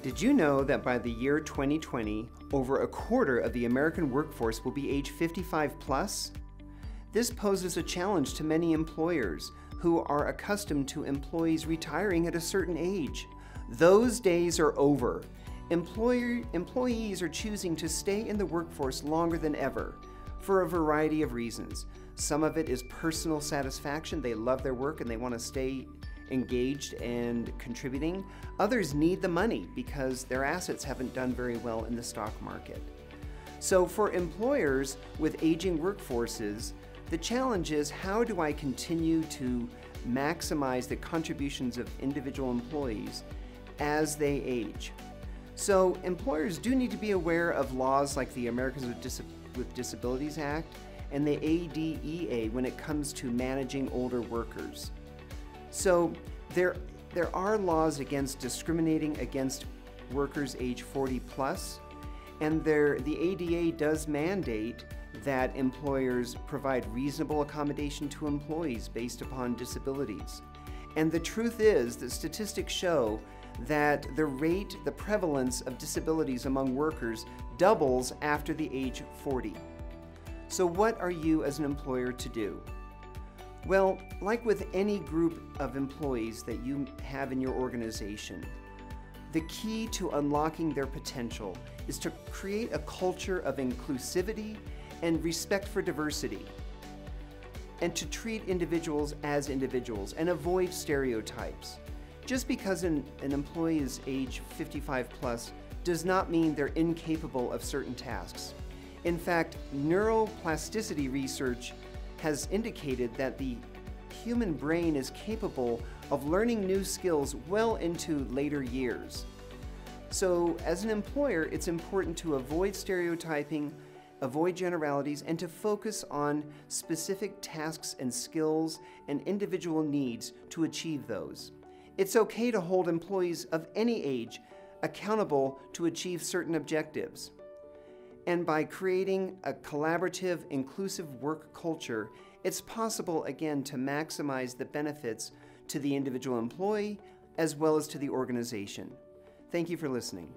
Did you know that by the year 2020, over a quarter of the American workforce will be age 55 plus? This poses a challenge to many employers who are accustomed to employees retiring at a certain age. Those days are over. Employer, employees are choosing to stay in the workforce longer than ever for a variety of reasons. Some of it is personal satisfaction. They love their work and they want to stay engaged and contributing. Others need the money because their assets haven't done very well in the stock market. So, for employers with aging workforces, the challenge is how do I continue to maximize the contributions of individual employees as they age? So, employers do need to be aware of laws like the Americans with, with Disabilities Act and the ADEA when it comes to managing older workers. So there, there are laws against discriminating against workers age 40 plus, and there, the ADA does mandate that employers provide reasonable accommodation to employees based upon disabilities. And the truth is that statistics show that the rate, the prevalence of disabilities among workers doubles after the age 40. So, what are you as an employer to do? Well, like with any group of employees that you have in your organization, the key to unlocking their potential is to create a culture of inclusivity and respect for diversity, and to treat individuals as individuals and avoid stereotypes. Just because an, an employee is age 55 plus does not mean they're incapable of certain tasks. In fact, neuroplasticity research has indicated that the human brain is capable of learning new skills well into later years. So, as an employer, it's important to avoid stereotyping, avoid generalities, and to focus on specific tasks and skills and individual needs to achieve those. It's okay to hold employees of any age accountable to achieve certain objectives. And by creating a collaborative, inclusive work culture, it's possible again to maximize the benefits to the individual employee as well as to the organization. Thank you for listening.